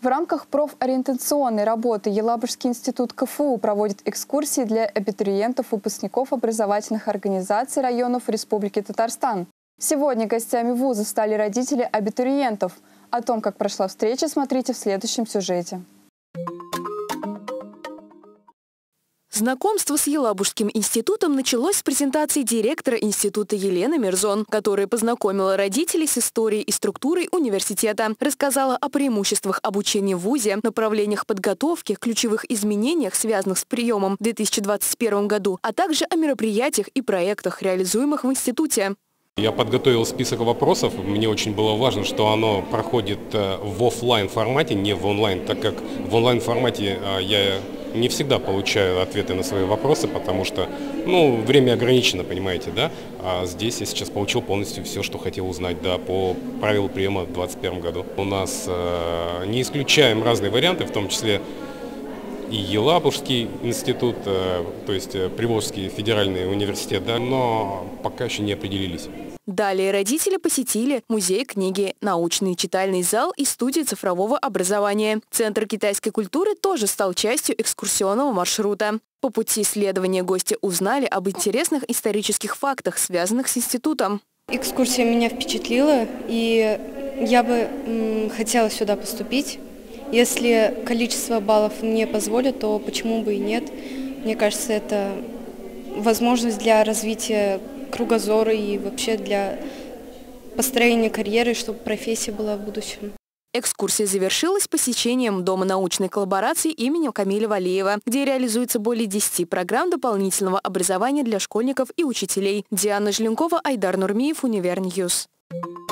В рамках профориентационной работы Елабужский институт КФУ проводит экскурсии для абитуриентов, выпускников образовательных организаций районов Республики Татарстан. Сегодня гостями вуза стали родители абитуриентов. О том, как прошла встреча, смотрите в следующем сюжете. Знакомство с Елабужским институтом началось с презентации директора института Елены Мирзон, которая познакомила родителей с историей и структурой университета, рассказала о преимуществах обучения в ВУЗе, направлениях подготовки, ключевых изменениях, связанных с приемом в 2021 году, а также о мероприятиях и проектах, реализуемых в институте. Я подготовил список вопросов. Мне очень было важно, что оно проходит э, в офлайн формате, не в онлайн, так как в онлайн формате э, я не всегда получаю ответы на свои вопросы, потому что, ну, время ограничено, понимаете, да? А здесь я сейчас получил полностью все, что хотел узнать, да, по правилу приема в 2021 году. У нас э, не исключаем разные варианты, в том числе и Елабужский институт, э, то есть э, Приволжский федеральный университет, да, но пока еще не определились. Далее родители посетили музей книги, научный читальный зал и студию цифрового образования. Центр китайской культуры тоже стал частью экскурсионного маршрута. По пути исследования гости узнали об интересных исторических фактах, связанных с институтом. Экскурсия меня впечатлила, и я бы хотела сюда поступить. Если количество баллов мне позволит, то почему бы и нет. Мне кажется, это возможность для развития кругозора и вообще для построения карьеры, чтобы профессия была в будущем. Экскурсия завершилась посещением Дома научной коллаборации имени Камиля Валеева, где реализуется более 10 программ дополнительного образования для школьников и учителей. Диана Желенкова, Айдар Нурмиев, Univer News. Thank.